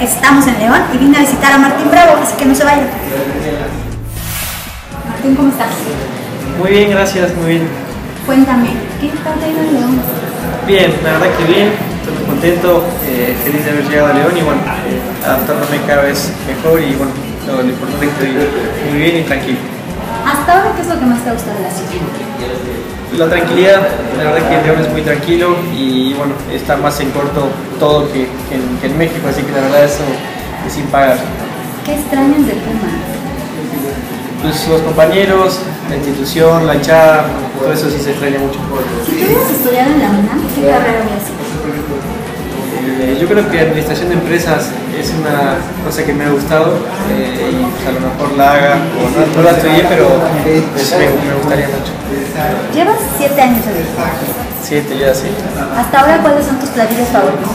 estamos en León y vine a visitar a Martín Bravo, así que no se vayan. Martín, ¿cómo estás? Muy bien, gracias, muy bien. Cuéntame, ¿qué tal te ha ido en León? Bien, la verdad que bien, estoy muy contento, eh, feliz de haber llegado a León y bueno, eh, adaptándome cada vez mejor y bueno, lo, lo importante es que estoy muy bien y tranquilo. Hasta ahora, ¿qué es lo que más te ha gustado de la ciudad? La tranquilidad, la verdad que León es muy tranquilo y bueno, está más en corto todo que, que en, que en México, así que la verdad eso es impagar. ¿Qué extrañas de Puma? Pues los compañeros, la institución, la hinchada, todo eso sí se extraña mucho. Si tú hubieras estudiado en la UNAM, ¿qué carrera hubieras sido? Yo creo que administración de empresas es una cosa que me ha gustado eh, y pues, a lo mejor la haga, o no, la estudié, pero pues, me, me gustaría mucho. Llevas siete años en León. Siete ya sí. Hasta ahora, ¿cuáles son tus platillos favoritos?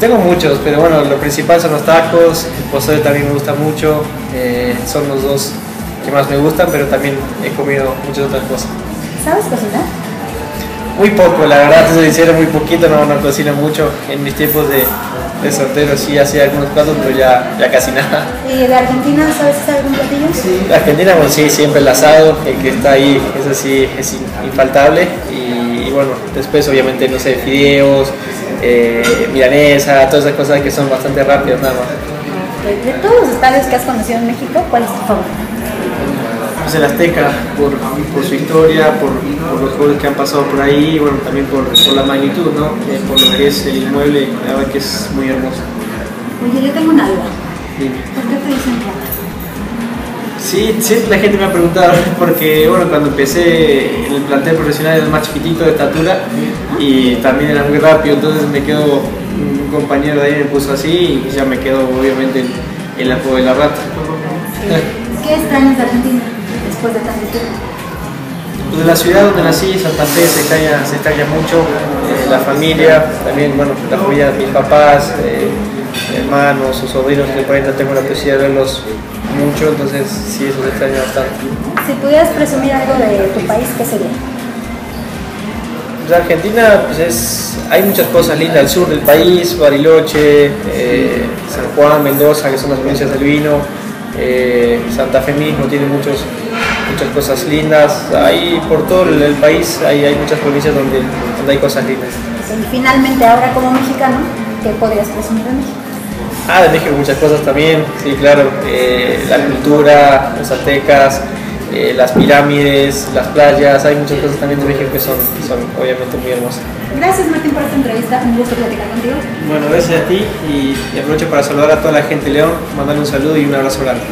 Tengo muchos, pero bueno, lo principal son los tacos, el pozole también me gusta mucho, eh, son los dos que más me gustan, pero también he comido muchas otras cosas. ¿Sabes cocinar? Muy poco, la verdad, te soy sincero, muy poquito, no, no cocino mucho. En mis tiempos de, de soltero sí hacía algunos platos, pero ya, ya casi nada. ¿Y de Argentina sabes hacer algún platillo? La Argentina, bueno, sí, siempre el asado, el que está ahí, eso sí es in- infaltable. Y, y bueno, después obviamente, no sé, fideos, eh, milanesa, todas esas cosas que son bastante rápidas nada más. De todos los estadios que has conocido en México, ¿cuál es tu favorito? Pues el Azteca, por, por su historia, por, por los juegos que han pasado por ahí, y bueno, también por, por la magnitud, ¿no? Eh, por lo que es el inmueble, la verdad que es muy hermoso. Oye, yo tengo una duda. Dime. ¿Por qué te dicen rata? Sí, sí, la gente me ha preguntado, porque bueno, cuando empecé en el plantel profesional era más chiquitito de estatura y también era muy rápido, entonces me quedó un compañero de ahí me puso así y ya me quedó obviamente el, el apodo de la rata. ¿Qué extrañas de Argentina después de tanto tiempo? Pues la ciudad donde nací, Santa Fe, se extraña, se extraña mucho, eh, la familia, también, bueno, la familia de mis papás, eh, hermanos, sus sobrinos, que por ahí no tengo la posibilidad de verlos mucho, entonces sí, eso se extraña bastante. Si pudieras presumir algo de tu país, ¿qué sería? Pues Argentina, pues es, hay muchas cosas lindas, el sur del país, Bariloche, eh, San Juan, Mendoza, que son las provincias del vino, eh, Santa Fe mismo tiene muchos, muchas cosas lindas, ahí por todo el, el país hay, hay muchas provincias donde, donde hay cosas lindas. Y finalmente, ahora como mexicano, ¿qué podrías presumir de México? Ah, de México muchas cosas también, sí, claro, eh, la cultura, los aztecas, eh, las pirámides, las playas, hay muchas cosas también de México que son, son obviamente muy hermosas. Gracias Martín por esta entrevista, un gusto platicar contigo. Bueno, gracias a ti y, y aprovecho para saludar a toda la gente de León, mandarle un saludo y un abrazo grande.